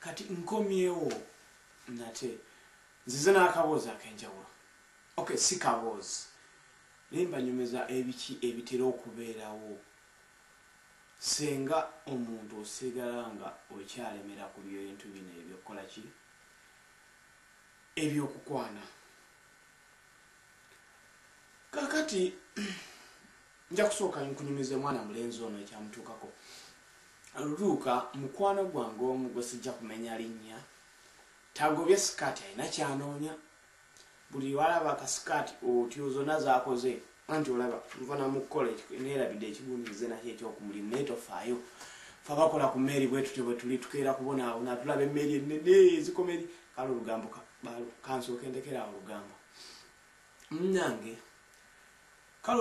kati nkomyewo nate nzize n'akaboozi ak'enjawulo. Okay si kaboozi. Naye mbanyumiza ebiki ebitera okubeerawo. Senga omuntu osigala nga okyalemera ku bintu bino ebyokukola ki? Ebyokukwana. Kakati nja kusooka nkunyumiza omwana mulenzi ono ekyamutuukako lutuuka mukwano gwange omu gwe sijja kumenya linnya. Tagobye sikaati alina kyanoonya. Buli walaba akasikaati otyo zonna zakoze anti olaba nva namukukola neerabidde ekigumize nakyo ekyokumulimu naye tofaayo. Fe abakola ku mmeeri bwetutyo bwe tuli tukeera kubonaabona tulaba emmeeri enene ezikomeri kale olugambo kansooka endekeraawo olugambo. Munange kale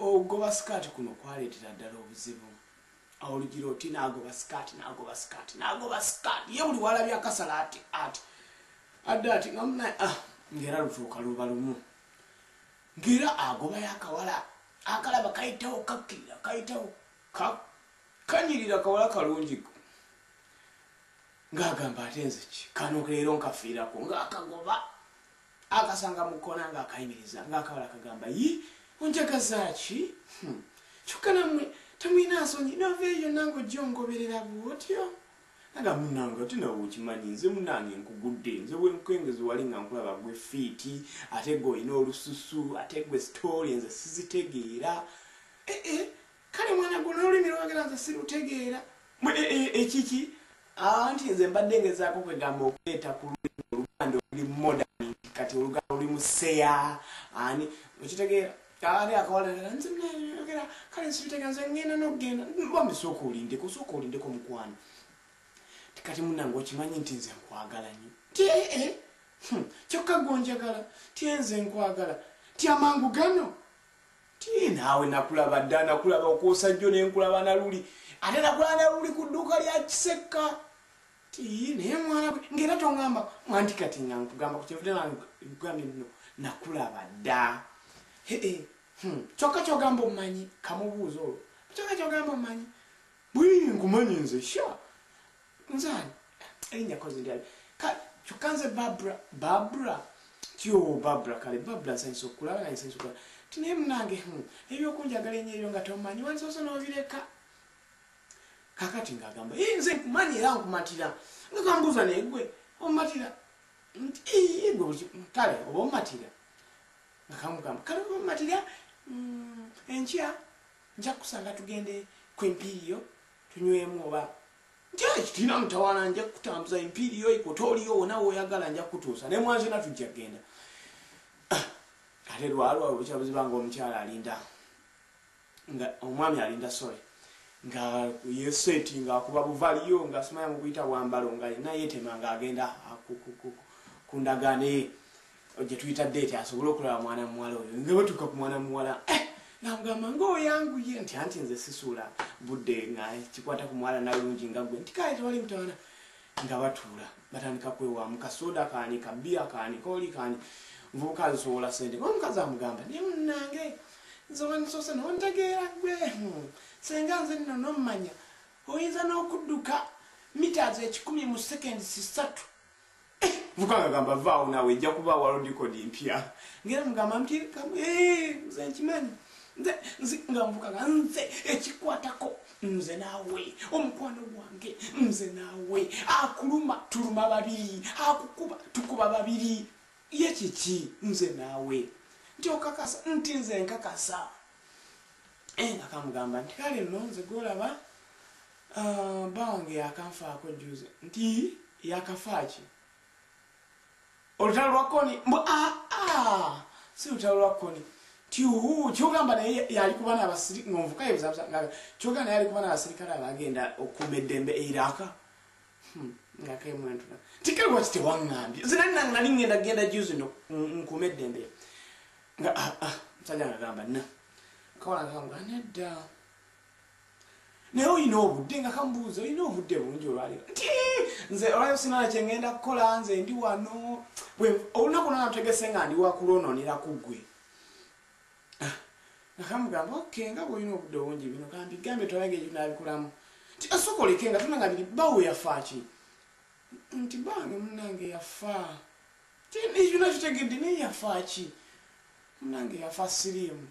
ogoba sikaati kuno kwaleetera ddala obuzibu olugira oti nagoba sikaati nagoba sikaati nagoba sikaati. Ye buli walabya akasala ati ati adde ati ngamunaye ah ngaera lutuuka luba lumu. Ngaera agobayo akawala akalaba kayitawo kakkirira kayitawo kanyirira kawala kalungi. Ngaagamba ate nze ki kano leero nkafiirako ngaakagoba akasanga mukona ngaakayimiriza ngaakawala kagamba yi onjagazaki hmm. kyokka namwe tamwina nsonyi nova eyo nange ojja ongoberera bwotyo. Naga munange ate nawe okimanyi nze munange nkugudde nze bwenkengezi wali nga nkulaba gwe fiiti ate gwe olina olususu ate gwe sitooli nze sizitegeera. Ee kale mwana gwo nolulimi lwogera nze sirutegeera. Ekiki anti nze mbadde ngezaako kwegamba okuleeta ku lulimi oluganda oluli modern kati oluganda olulimu seya ani okitegeera? Ali akawalaa nze mnayogera kale nsibitegeera nze ngenda nokugenda bambi sooka olindeko sooka olindeko mukwano. Tikati munange okimanyi nti nze nkwagala nyo? Ti ee kyokka gonjagala ti nze nkwagala. Ti amangu gano? Ti naawe nakulaba dda nakulaba okwosa jjo nenkulaba naluli ate nakulaba naluli ku dduuka lya kisekka ti naye mwana gwe ngaera tongamba mwanti kati nga nkugamba kukyevudegambye nno nakulaba dda. Ee kyokka kyogamba omumanyi kamubuuza olwo kyokka kyogamba omumanyi bwii nkumanyi nze sha. Nzani? Erinnya kozi ndyali kyokka nze babra babra tyo babra kale babra nsanyisa okulaba naye nsanyisa okulaba tinaye munange ebyokunjagala enyo ebyo nga tomanyi wansoose n'obireka. Kakati ngaagamba nze nkumanyi era nkumatira. Nga kambuuza negwe omumatira. Kale oba omumatira. Nga kamugamba kale oba omumatira enkya nja kusanga tugende kwempiiriyo tunywemu oba? Nti kitina mutawaana nja kutambuza empiriyo ikotooliyo wona woyagala nja kutuusa ne mwanzina tujja kgenda. Ate lwalwalo lukyabuziba nga omukyala alinda nga omwami alinda sole nga yeseti ngaakuba buvaliyo nga simanya mukuyita bwambalo nga yena yetema ngaagenda gyetuyita deeti asobole okulaba mwana muwala oyo. Nga batuuka ku mwana muwala namugamba ngaoyanguye nti anti nze sisuula budde nga kikwata ku mwala nalungi nga gwe nti kale tewali mutawana. Nga batuula batandika kwewamu kasoda kani kabiya kani koli kani nvubuka azisowola sente omukazi amugamba naye munange nze wansoose nontegeera gwe senga nze nno nommanya. Oyinza n'okudduka mitas ekikumi mu sekendi sisatu vuka ngagamba vaawo nawe ejja kuba walodikodi mpya ngera mugamba nti nze nkimanyi nga nvukaga nze ekikwatako nze naawe omukwano gwange nze naawe akuluma tuluma babiri akukuba tukuba babiri. Ye kiki? Nze naawe. Nti okakasa nti nze nkakasa. Nga kamugamba nti kale nno nze golaba bawange yakanfaako juze nti yakafaaki olutalo lwa koni aa si lutalo lwa koni kyogamba naye yali kuba nabasirikyogamba naye yali kuba n'abasirikale abagenda okuuma eddembe eiraka. Ngakemwentuna tikale lwaki tewaŋŋambye zinali nange nali ngenda genda juzi no nkuuma eddembe. Nga musajja ngagamba na kawala ngakamba nedda naye olina obudde nga kamubuuza olina obudde bungi olwaliro. Nti nze olwayo sinala kyengenda kukola nze ndi wano. Olunaku nanategese nga ndi wakulononera ku gwe akamugamba oke nga bwolina obudde obungi bino kambi gambye tolange ekyo nabikulamu. Nti asooka oleke nga tunanga biri bawe yafaaki nti bange munange yafa ekyo nakitegedde naye yafa ki? Munange yafa siriimu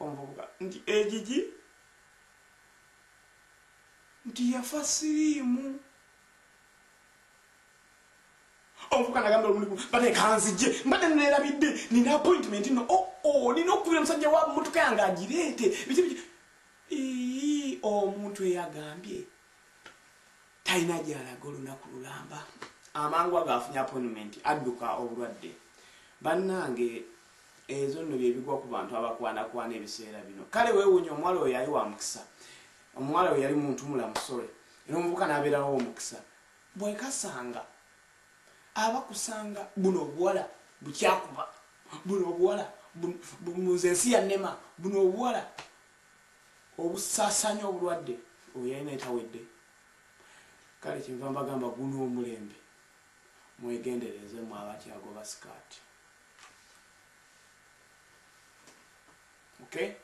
omuvubuka nti egigi nti yafa siriimu. Omuvubuka nagamba omulimu batekanzije mbadde nerabidde nina appointment no oo nina okubira omusajja wa motoka yange agireete. Biki biki? Ii omuntu eyagambye talina gyalaga olunaku lulamba. Amangu ago afunye appointment adduka obulwadde. Bannange ezo nno byebigwa ku bantu abakwanakwana ebiseera bino. Kale weewunya omuwala oyo yali wa mukisa. Omuwala oyo yali muntu mulamusole era omuvuka nabeerawo omukisa. Bwekasanga abakusanga buno obuwala bukyakuba. Buno obuwala muze ensi yannema buno obuwala obusaasanya obulwadde oyo yalina etawedde kale kyenva mbagamba guno omulembe. Mwegendereze mu abakyagoba sikaati okay